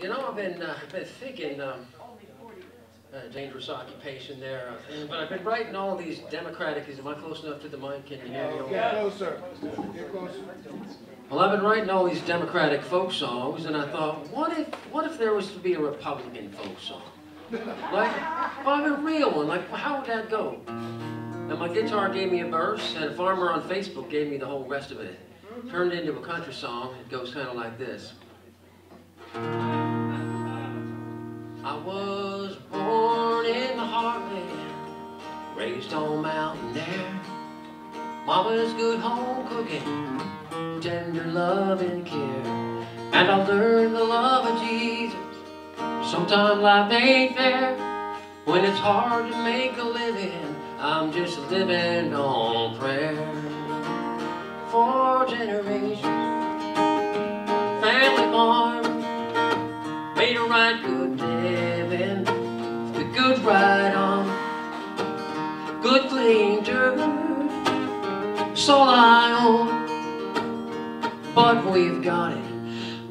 You know, I've been, uh, been thinking, um, uh, dangerous occupation there, uh, but I've been writing all these democratic, is, am I close enough to the mic? Can you hear me? Yeah, no, sir. Get closer. Well, I've been writing all these democratic folk songs, and I thought, what if, what if there was to be a Republican folk song? Like, well, a real one, like, how would that go? And my guitar gave me a verse, and a farmer on Facebook gave me the whole rest of it. Turned into a country song. It goes kind of like this. I was born in the heartland, raised on mountain air. Mama's good home cooking, tender love and care. And I learned the love of Jesus. Sometimes life ain't fair. When it's hard to make a living, I'm just living on prayer. For generations, family farm, made a right all I own, but we've got it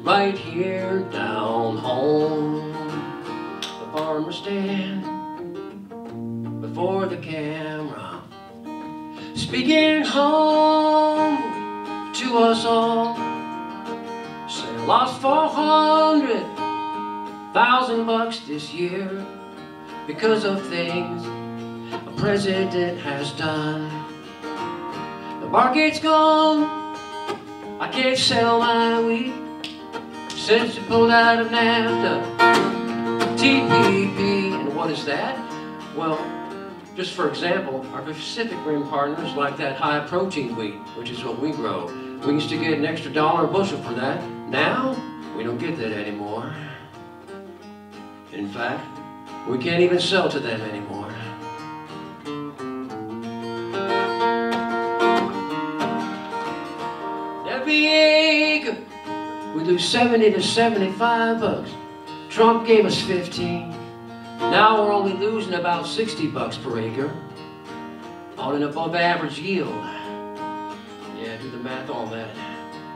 right here down home. The farmer stand before the camera, speaking home to us all. Say, lost 400 thousand bucks this year because of things a president has done. The market's gone, I can't sell my wheat since you pulled out of NAFTA, TPP, and what is that? Well, just for example, our Pacific Rim partners like that high protein wheat, which is what we grow. We used to get an extra dollar a bushel for that. Now, we don't get that anymore. In fact, we can't even sell to them anymore. We lose 70 to 75 bucks. Trump gave us 15. Now we're only losing about 60 bucks per acre on an above average yield. Yeah, do the math on that.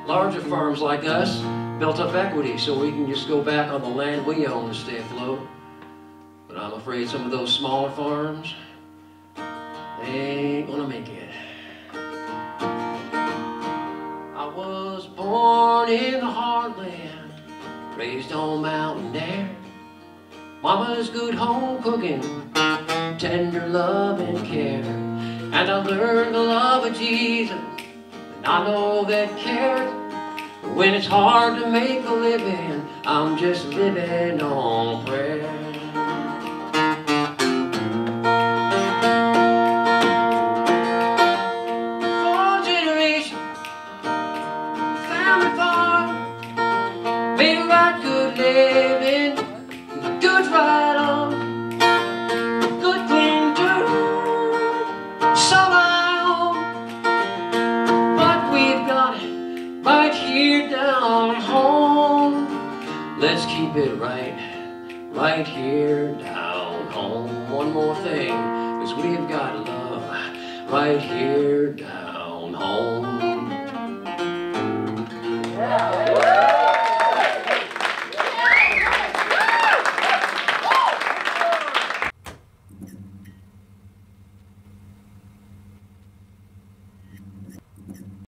Larger farms like us built up equity so we can just go back on the land we own to stay afloat. But I'm afraid some of those smaller farms, they ain't gonna make it. Was born in the heartland, raised on mountain air. Mama's good home cooking, tender love and care. And I learned the love of Jesus, and I know that cares. When it's hard to make a living, I'm just living on prayer. Farm, made a right good living, good right on, good clean dirt, so I own. But we've got it right here down home. Let's keep it right, right here down home. One more thing, cause we've got love right here down home.